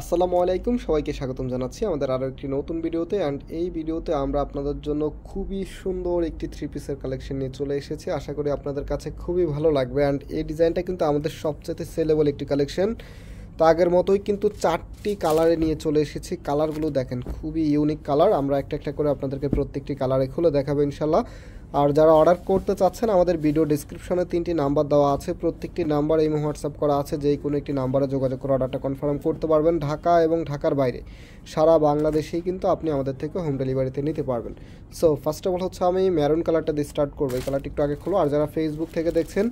আসসালামু আলাইকুম, সবাইকে স্বাগতম জানাচ্ছি আমাদের আরও একটি নতুন ভিডিওতে। অ্যান্ড এই ভিডিওতে আমরা আপনাদের জন্য খুবই সুন্দর একটি থ্রি পিসের কালেকশন নিয়ে চলে এসেছি। আশা করি আপনাদের কাছে খুবই ভালো লাগবে। অ্যান্ড এই ডিজাইনটা কিন্তু আমাদের সবচেয়ে সেলেবল একটি কালেকশন তো আগের মতোই কিন্তু চারটি কালারে নিয়ে চলে এসেছি। কালারগুলো দেখেন, খুবই ইউনিক কালার আমরা একটা একটা করে আপনাদেরকে প্রত্যেকটি কালারে খুলে দেখাবো ইনশাল্লাহ আর যারা অর্ডার করতে চাচ্ছেন, আমাদের ভিডিও ডিসক্রিপশনে তিনটি নাম্বার দেওয়া আছে। প্রত্যেকটি নাম্বার এই হোয়াটসঅ্যাপ করা আছে, যেই কোনো একটি নাম্বারে যোগাযোগ করে অর্ডারটা কনফার্ম করতে পারবেন ঢাকা এবং ঢাকার বাইরে। সারা বাংলাদেশেই কিন্তু আপনি আমাদের থেকে হোম ডেলিভারিতে নিতে পারবেন। সো ফার্স্ট অফ অল হচ্ছে আমি ম্যারুন কালারটা দিয়ে স্টার্ট করব। এই কালারটি একটু আগে খোলো। আর যারা ফেসবুক থেকে দেখছেন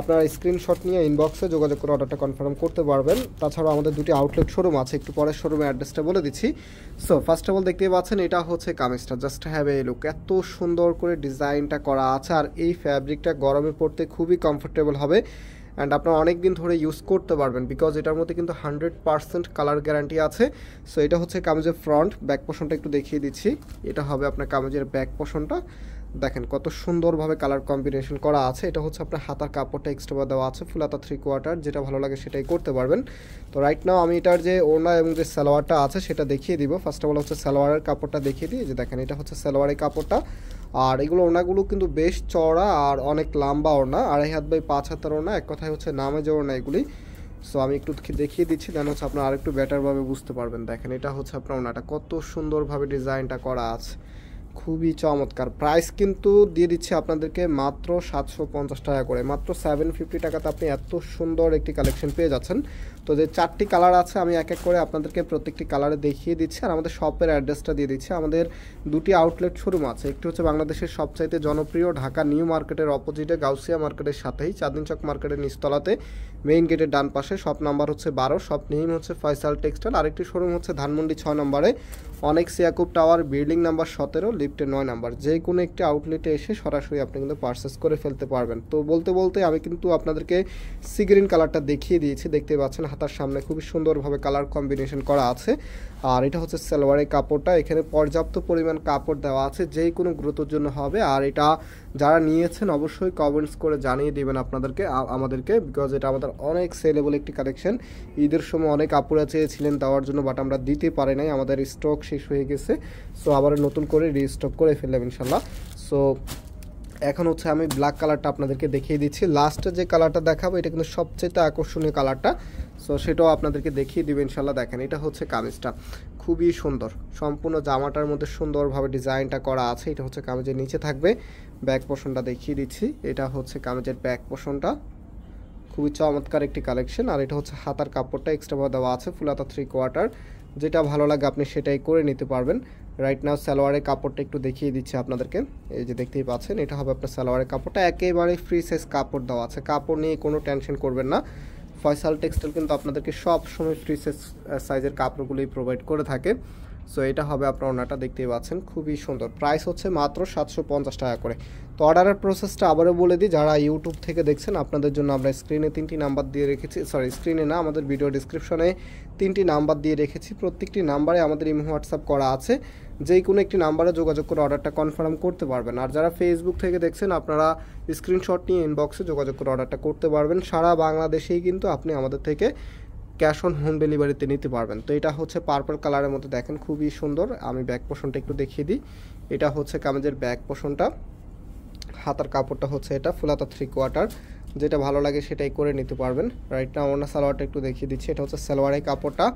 আপনারা স্ক্রিনশট নিয়ে ইনবক্সে যোগাযোগ করে অর্ডারটা কনফার্ম করতে পারবেন। তাছাড়াও আমাদের দুটি আউটলেট শোরুম আছে, একটু পরে শোরুমের অ্যাড্রেসটা বলে দিচ্ছি। সো ফার্স্ট অফ অল দেখতেই পাচ্ছেন, এটা হচ্ছে কামিজটা। জাস্ট হ্যাভ এ লুক এত সুন্দর করে ডিজাইনটা করা আছে আর এই ফ্যাব্রিকটা গরমে পড়তে খুবই কমফোর্টেবল হবে। অ্যান্ড আপনারা অনেক দিন ধরে ইউজ করতে পারবেন বিকজ এটার মধ্যে কিন্তু হান্ড্রেড পার্সেন্ট কালার গ্যারান্টি আছে। সো এটা হচ্ছে কামিজের ফ্রন্ট ব্যাক পোষণটা একটু দেখিয়ে দিচ্ছি। এটা হবে আপনার কামিজের ব্যাক পোষণটা দেখেন কত সুন্দরভাবে কালার কম্বিনেশন করা আছে। এটা হচ্ছে আপনার হাতার কাপড়টা এক্সট্রা দেওয়া আছে, ফুলাতা থ্রি কোয়ার্টার যেটা ভালো লাগে সেটাই করতে পারবেন। তো রাইট নাও আমি এটার যে ওড়না এবং যে সালোয়ারটা আছে সেটা দেখিয়ে দিব। ফার্স্ট অফ অল হচ্ছে সালোয়ারের কাপড়টা দেখিয়ে দিই যে দেখেন এটা হচ্ছে সালোয়ারের কাপড়টা। আর এগুলো ওড়নাগুলো কিন্তু বেশ চড়া আর অনেক লম্বা ওড়না, আড়াই হাত বাই পাঁচ হাতের ওড়না, এক কথায় হচ্ছে নামে যে ওড়না এগুলি। সো আমি একটু দেখিয়ে দিচ্ছি দেন হচ্ছে আপনার আরেকটু বেটারভাবে বুঝতে পারবেন। দেখেন এটা হচ্ছে আপনার ওনাটা কত সুন্দরভাবে ডিজাইনটা করা আছে। খুবই চমৎকার। প্রাইস কিন্তু দিয়ে দিচ্ছে আপনাদেরকে মাত্র সাতশো পঞ্চাশ টাকা করে। মাত্র সেভেন ফিফটি টাকাতে আপনি এত সুন্দর একটি কালেকশন পেয়ে যাচ্ছেন। তো যে চারটি কালার আছে, আমি এক এক করে আপনাদেরকে প্রত্যেকটি কালারে দেখিয়ে দিচ্ছি আর আমাদের শপের অ্যাড্রেসটা দিয়ে দিচ্ছি। আমাদের দুটি আউটলেট শোরুম আছে। একটি হচ্ছে বাংলাদেশের সবচাইতে জনপ্রিয় ঢাকা নিউ মার্কেটের অপোজিটে গাউসিয়া মার্কেটের সাথেই চাঁদিন চক মার্কেটের নিচতলাতে মেইন গেটের ডান পাশে শপ নাম্বার হচ্ছে বারো শপ নেম হচ্ছে ফয়সাল টেক্সটাইল আরেকটি শোরুম হচ্ছে ধানমন্ডি ছয় নম্বরে অনেক সিয়াকুব টাওয়ার বিল্ডিং নাম্বার সতেরো লিফটের নয় নাম্বার। যে কোনো একটি আউটলেটে এসে সরাসরি আপনি কিন্তু পারচেস করে ফেলতে পারবেন। তো বলতে বলতে আমি কিন্তু আপনাদেরকে সিগ্রিন কালারটা দেখিয়ে দিয়েছি। দেখতে পাচ্ছেন হাতার সামনে খুবই সুন্দরভাবে কালার কম্বিনেশন করা আছে। আর এটা হচ্ছে সালোয়ারের কাপড়টা। এখানে পর্যাপ্ত পরিমাণ কাপড় দেওয়া আছে। যে কোনো গ্রোথের জন্য হবে। আর এটা যারা নিয়েছেন অবশ্যই কমেন্টস করে জানিয়ে দেবেন আপনাদেরকে আমাদেরকে বিকজ এটা আমাদের অনেক সেলেবল একটি কালেকশন ঈদের সময় অনেক আপুরা চেয়েছিলেন দেওয়ার জন্য বাট আমরা দিতে পারি নাই, আমাদের স্টক শেষ হয়ে গেছে। সো আবার নতুন করে রিস্টক করে ফেললাম ইনশাল্লাহ। সো এখন হচ্ছে আমি ব্ল্যাক কালারটা আপনাদেরকে দেখিয়ে দিচ্ছি। লাস্টে যে কালারটা দেখাবো, এটা কিন্তু সবচেয়ে আকর্ষণীয় কালারটা সো সেটাও আপনাদেরকে দেখিয়ে দিবে ইনশাল্লাহ। দেখেন, এটা হচ্ছে কামিজটা। খুবই সুন্দর। সম্পূর্ণ জামাটার মধ্যে সুন্দরভাবে ডিজাইনটা করা আছে। এটা হচ্ছে কামিজের নিচে থাকবে। ব্যাক পোষণটা দেখিয়ে দিচ্ছি। এটা হচ্ছে কামিজের ব্যাক পোষণটা। খুবই চমৎকার একটি কালেকশন। আর এটা হচ্ছে হাতার কাপড়টা এক্সট্রা দেওয়া আছে ফুলাতা থ্রি কোয়ার্টার যেটা ভালো লাগে আপনি সেটাই করে নিতে পারবেন। রাইট নাও সালোয়ারের কাপড়টা একটু দেখিয়ে দিচ্ছি আপনাদেরকে। এই যে দেখতেই পাচ্ছেন, এটা হবে আপনার সালোয়ারের কাপড়টা। একেবারে ফ্রি সাইজ কাপড় দেওয়া আছে। কাপড় নিয়ে কোনো টেনশন করবেন না। ফয়সাল টেক্সটাইল কিন্তু আপনাদেরকে সব সময় ফ্রি সাইজের কাপড়গুলোই প্রোভাইড করে থাকে। সো এটা হবে আপনার ওনাটা দেখতেই পাচ্ছেন, খুবই সুন্দর। প্রাইস হচ্ছে মাত্র সাতশো পঞ্চাশ টাকা করে। তো অর্ডারের প্রসেসটা আবারও বলে দিই, যারা ইউটিউব থেকে দেখছেন, আপনাদের জন্য আমরা স্ক্রিনে তিনটি নাম্বার দিয়ে রেখেছি সরি স্ক্রিনে না, আমাদের ভিডিও ডিসক্রিপশনে তিনটি নাম্বার দিয়ে রেখেছি। প্রত্যেকটি নাম্বারে আমাদের ইমো হোয়াটসঅ্যাপ করা আছে। যেই কোনো একটি নাম্বারে যোগাযোগ করে অর্ডারটা কনফার্ম করতে পারবেন। আর যারা ফেসবুক থেকে দেখছেন, আপনারা স্ক্রিনশট নিয়ে ইনবক্সে যোগাযোগ করে অর্ডারটা করতে পারবেন। সারা বাংলাদেশেই কিন্তু আপনি আমাদের থেকে ক্যাশ অন হোম ডেলিভারিতে নিতে পারবেন। তো এটা হচ্ছে পার্পল কালারের মধ্যে দেখেন, খুবই সুন্দর। আমি ব্যাক পোষণটা একটু দেখিয়ে দিই। এটা হচ্ছে কামেজের ব্যাক পোষণটা। হাতার কাপড়টা হচ্ছে এটা, ফুলাতা থ্রি কোয়ার্টার যেটা ভালো লাগে সেটাই করে নিতে পারবেন। রাইট না সালোয়ারটা একটু দেখিয়ে দিচ্ছি। এটা হচ্ছে সালোয়ারের কাপড়টা।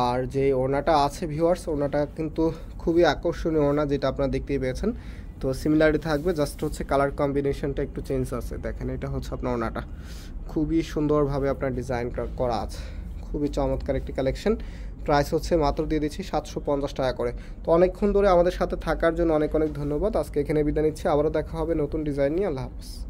আর যে ওনাটা আছে ভিউয়ার্স ওনাটা কিন্তু খুবই আকর্ষণীয় ওনা যেটা আপনারা দেখতেই পেয়েছেন। তো সিমিলারিটি থাকবে জাস্ট হচ্ছে কালার কম্বিনেশনটা একটু চেঞ্জ আছে। দেখেন, এটা হচ্ছে আপনার ওনাটা খুবই সুন্দরভাবে আপনার ডিজাইন করা আছে। খুবই চমৎকার একটি কালেকশন। প্রাইস হচ্ছে মাত্র দিয়ে দিচ্ছি সাতশো পঞ্চাশ টাকা করে। তো অনেকক্ষণ ধরে আমাদের সাথে থাকার জন্য অনেক অনেক ধন্যবাদ। আজকে এখানে বিদায় নিচ্ছি। আবারও দেখা হবে নতুন ডিজাইন নিয়ে। আল্লাহ হাফিজ।